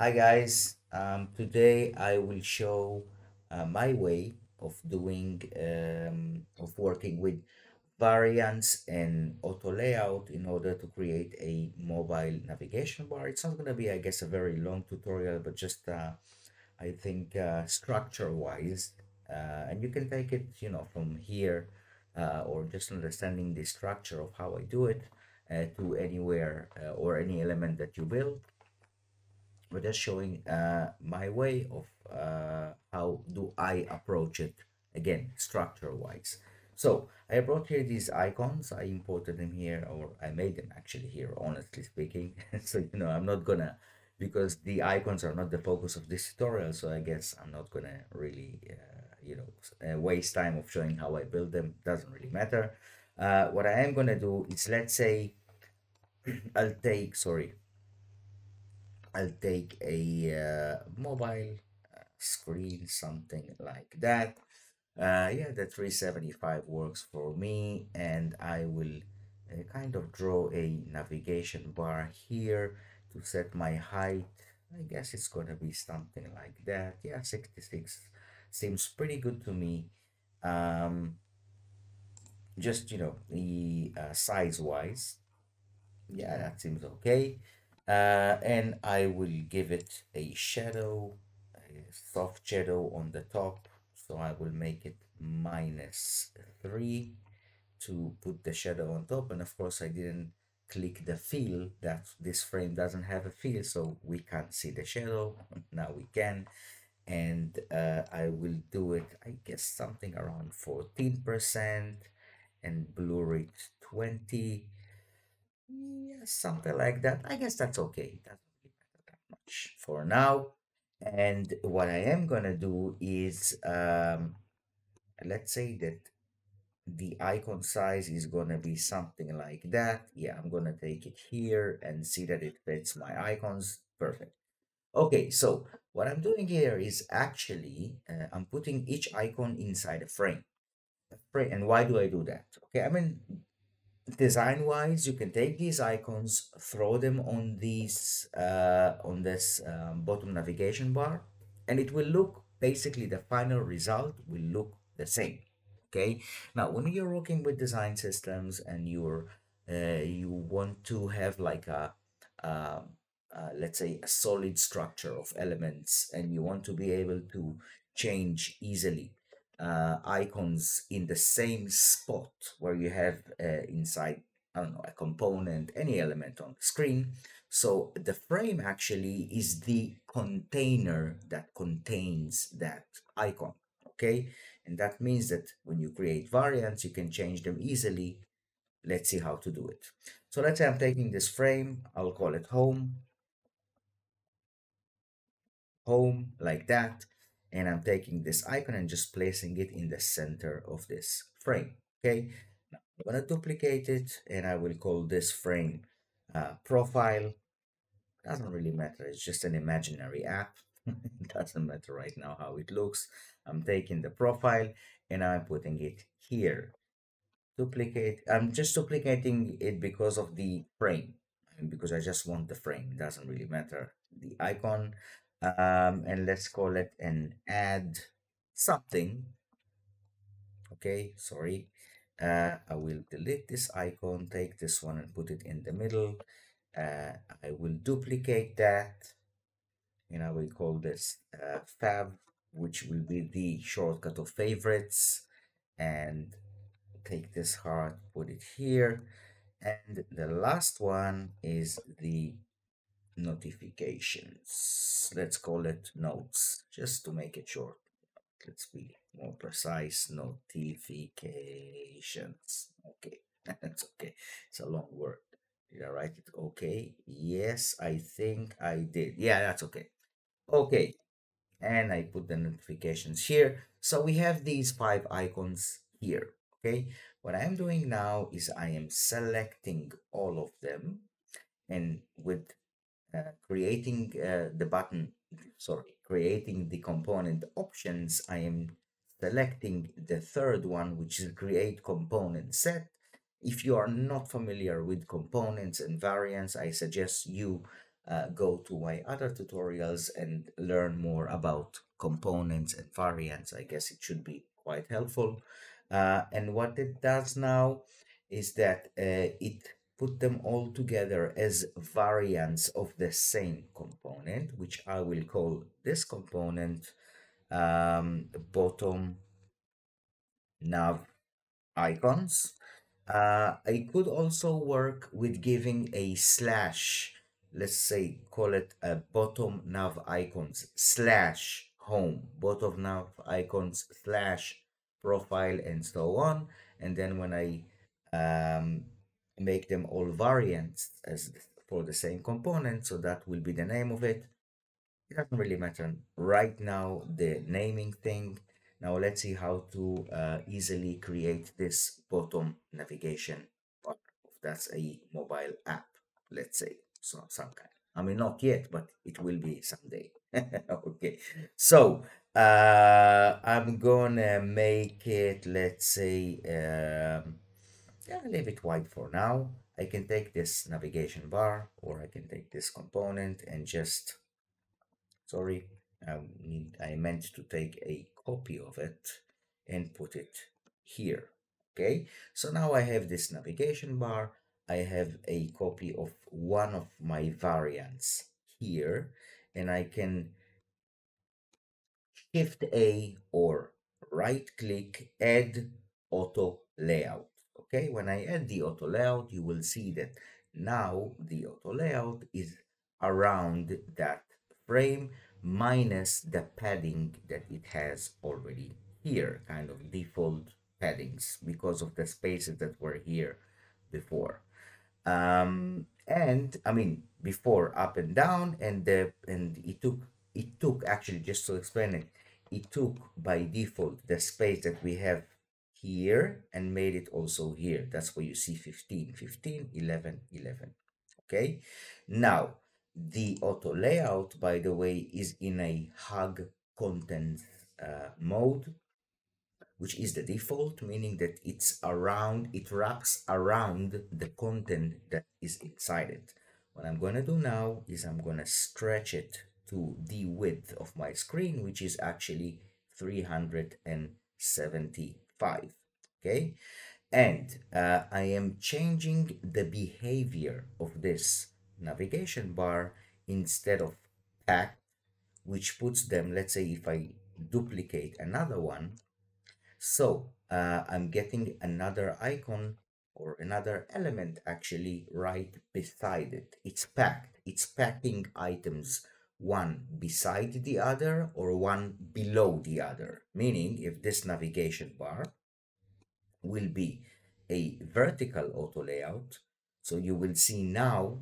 Hi guys, um, today I will show uh, my way of doing um, of working with variants and auto layout in order to create a mobile navigation bar. It's not going to be, I guess, a very long tutorial, but just uh, I think uh, structure wise, uh, and you can take it, you know, from here uh, or just understanding the structure of how I do it uh, to anywhere or any element that you build we're just showing uh, my way of uh, how do I approach it again structure wise so I brought here these icons. I imported them here or I made them actually here honestly speaking. So you know I'm not gonna because the icons are not the focus of this tutorial so I guess I'm not gonna really uh, you know uh, waste time of showing how I build them. Doesn't really matter. Uh, what I am gonna do is let's say I'll take sorry I'll take a uh, mobile uh, screen, something like that. Uh, yeah, the 375 works for me, and I will uh, kind of draw a navigation bar here to set my height. I guess it's gonna be something like that. Yeah, 66 seems pretty good to me. Um, just you know, the uh, size wise, yeah, that seems okay. Uh, and I will give it a shadow, a soft shadow on the top. So I will make it minus three to put the shadow on top. And of course I didn't click the fill that this frame doesn't have a fill so we can't see the shadow now we can and uh, I will do it I guess something around 14% and blur it 20 yeah, something like that. I guess that's okay. It doesn't really matter that much for now. And what I am gonna do is, um, let's say that the icon size is gonna be something like that. Yeah, I'm gonna take it here and see that it fits my icons. Perfect. Okay, so what I'm doing here is actually, uh, I'm putting each icon inside a frame. Frame. And why do I do that? Okay, I mean, design wise you can take these icons throw them on these uh, on this um, bottom navigation bar and it will look basically the final result will look the same okay? Now when you're working with design systems and you're uh, you want to have like a let's say a solid structure of elements and you want to be able to change easily uh, icons in the same spot where you have uh, inside, I don't know, a component, any element on the screen. So the frame actually is the container that contains that icon, okay? And that means that when you create variants, you can change them easily. Let's see how to do it. So let's say I'm taking this frame, I'll call it home, home like that and I'm taking this icon and just placing it in the center of this frame okay? Now I'm gonna duplicate it and I will call this frame uh, profile. Doesn't really matter it's just an imaginary app. It doesn't matter right now how it looks. I'm taking the profile and I'm putting it here. Duplicate I'm just duplicating it because of the frame. Because I just want the frame. It doesn't really matter the icon um, and let's call it an add something. Okay sorry. Uh, I will delete this icon take this one and put it in the middle. Uh, I will duplicate that. And I will call this uh, fab which will be the shortcut of favorites. And take this heart put it here. And the last one is the notifications. Let's call it notes, just to make it short. Let's be more precise. Notifications. Okay, that's okay. It's a long word. Did I write it okay? Yes, I think I did. Yeah, that's okay. Okay, and I put the notifications here. So we have these five icons here. Okay, what I'm doing now is I am selecting all of them and with creating uh, the button, sorry, creating the component options, I am selecting the third one, which is create component set. If you are not familiar with components and variants, I suggest you uh, go to my other tutorials and learn more about components and variants. I guess it should be quite helpful. Uh, and what it does now is that uh, it put them all together as variants of the same component, which I will call this component um, bottom nav icons. Uh, I could also work with giving a slash, let's say, call it a bottom nav icons slash home, bottom nav icons slash profile and so on. And then when I um, make them all variants as for the same component, so that will be the name of it. It doesn't really matter right now, the naming thing. Now let's see how to uh, easily create this bottom navigation bar. That's a mobile app, let's say, so some kind. I mean, not yet, but it will be someday. okay, so uh, I'm gonna make it, let's say, um, yeah, leave it white for now. I can take this navigation bar or I can take this component and just, sorry, I, need, I meant to take a copy of it and put it here. Okay, so now I have this navigation bar. I have a copy of one of my variants here and I can shift A or right click add auto layout. Okay, when I add the auto layout, you will see that now the auto layout is around that frame minus the padding that it has already here, kind of default paddings because of the spaces that were here before. Um, and I mean before up and down and the and it took it took actually just to explain it it took by default the space that we have here and made it also here that's where you see 15 15 11 11 okay now the auto layout, by the way, is in a hug content uh, mode, which is the default, meaning that it's around, it wraps around the content that is inside it. What I'm going to do now is I'm going to stretch it to the width of my screen, which is actually 375. Okay. And uh, I am changing the behavior of this navigation bar instead of packed, which puts them, let's say if I duplicate another one, so uh, I'm getting another icon or another element actually right beside it. It's packed. It's packing items one beside the other or one below the other. Meaning if this navigation bar will be a vertical auto layout, so you will see now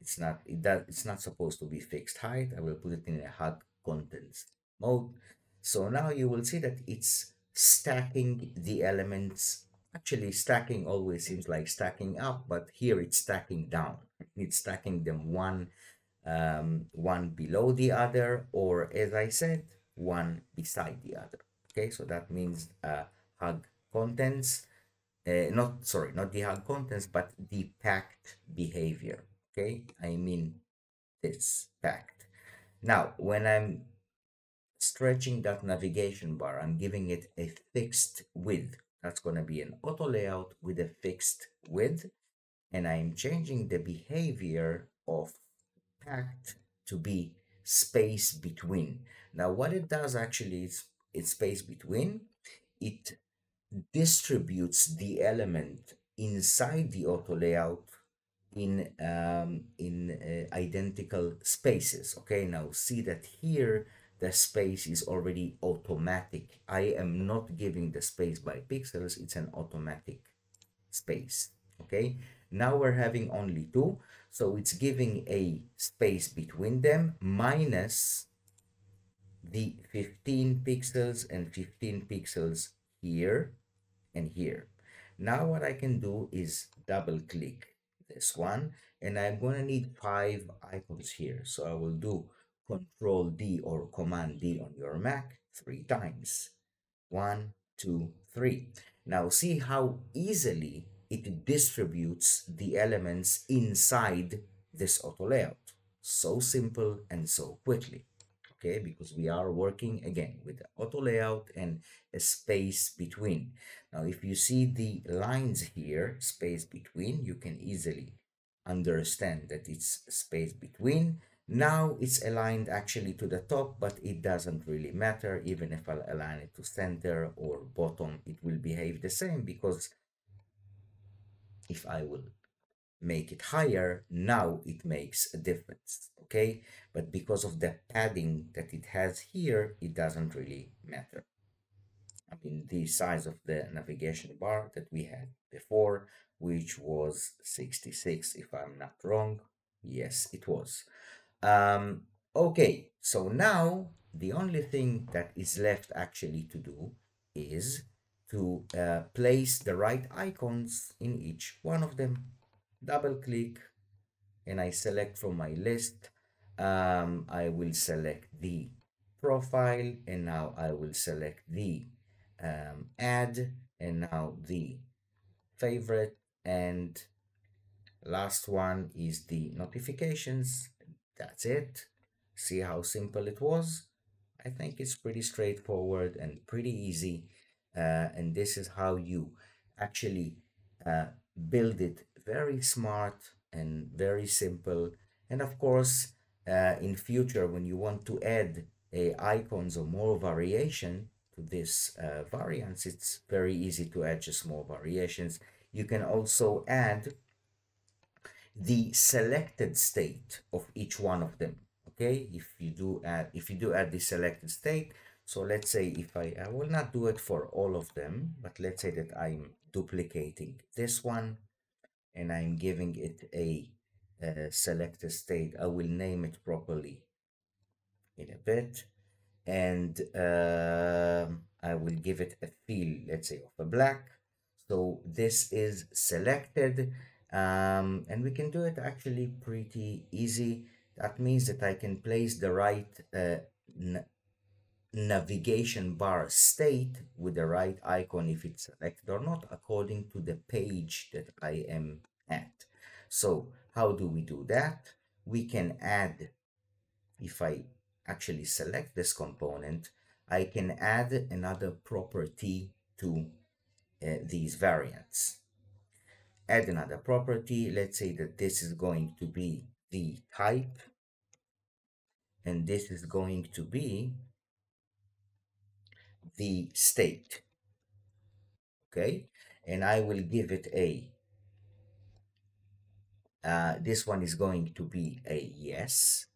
it's not it does it's not supposed to be fixed height. I will put it in a hug contents mode. So now you will see that it's stacking the elements. Actually stacking always seems like stacking up but here it's stacking down. It's stacking them one um, one below the other or as i said one beside the other. Okay so that means uh, hug contents uh, not sorry not the hug contents but the packed behavior. Okay i mean this packed. Now when i'm stretching that navigation bar i'm giving it a fixed width. That's going to be an auto layout with a fixed width and i'm changing the behavior of packed to be space between. Now what it does actually is it's space between. It distributes the element inside the auto layout in um, in uh, identical spaces okay? Now see that here the space is already automatic. I am not giving the space by pixels. It's an automatic space okay now we're having only two so it's giving a space between them minus the 15 pixels and 15 pixels here and here now what I can do is double click this one and I'm going to need five icons here. So I will do Control D or Command D on your Mac three times. One, two, three. Now see how easily it distributes the elements inside this auto layout. so simple and so quickly okay? Because we are working again with the auto layout and a space between. Now if you see the lines here space between you can easily understand that it's space between. Now it's aligned actually to the top but it doesn't really matter. Even if I'll align it to center or bottom it will behave the same because if I will make it higher, now it makes a difference, okay? But because of the padding that it has here, it doesn't really matter. I mean, the size of the navigation bar that we had before, which was 66, if I'm not wrong. Yes, it was. Um, okay, so now the only thing that is left actually to do is to uh, place the right icons in each one of them. Double click and I select from my list. Um, I will select the profile and now I will select the um, add and now the favorite. And last one is the notifications. That's it. See how simple it was? I think it's pretty straightforward and pretty easy and this is how you actually uh, build it very smart and very simple. And of course uh, in future when you want to add a icons or more variation to this uh, variants it's very easy to add just more variations. You can also add the selected state of each one of them okay? If you do add if you do add the selected state so let's say if I, I will not do it for all of them but let's say that I'm duplicating this one and I'm giving it a, a selected state. I will name it properly in a bit and uh, I will give it a feel, let's say, of a black. So this is selected um, and we can do it actually pretty easy. That means that I can place the right uh, navigation bar state with the right icon if it's selected or not according to the page that I am at. So how do we do that? We can add, if I actually select this component, I can add another property to uh, these variants. Add another property, let's say that this is going to be the type and this is going to be the state okay? And I will give it a uh, this one is going to be a yes.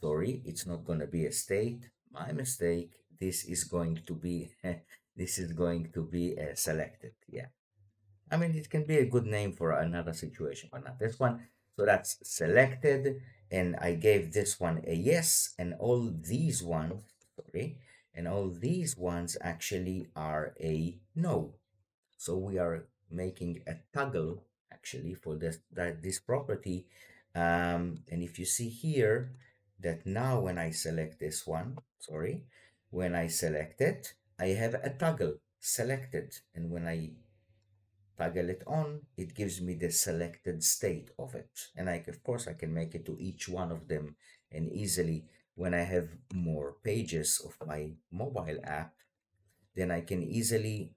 Sorry it's not going to be a state my mistake. This is going to be this is going to be a selected yeah. I mean it can be a good name for another situation but not. This one so that's selected and I gave this one a yes and all these ones sorry and all these ones actually are a no. So we are making a toggle actually for this that this property. Um, and if you see here that now when I select this one sorry when I select it I have a toggle selected. And when I toggle it on it gives me the selected state of it. And I of course I can make it to each one of them and easily when I have more pages of my mobile app, then I can easily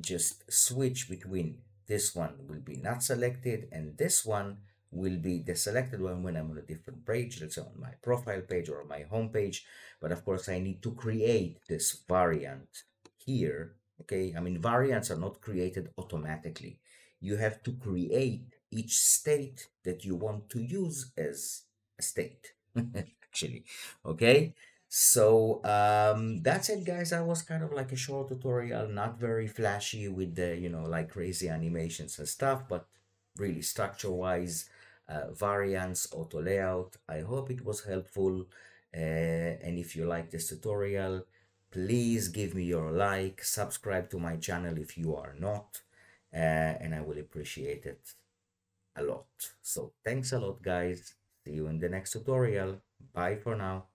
just switch between this one will be not selected and this one will be the selected one when I'm on a different page, let's say on my profile page or my home page. But of course, I need to create this variant here. Okay, I mean, variants are not created automatically. You have to create each state that you want to use as a state. actually okay? So um that's it guys that was kind of like a short tutorial not very flashy with the you know like crazy animations and stuff but really structure wise uh, variants auto layout. I hope it was helpful uh, and if you like this tutorial please give me your like subscribe to my channel if you are not uh, and i will appreciate it a lot. So thanks a lot guys. See you in the next tutorial Bye for now.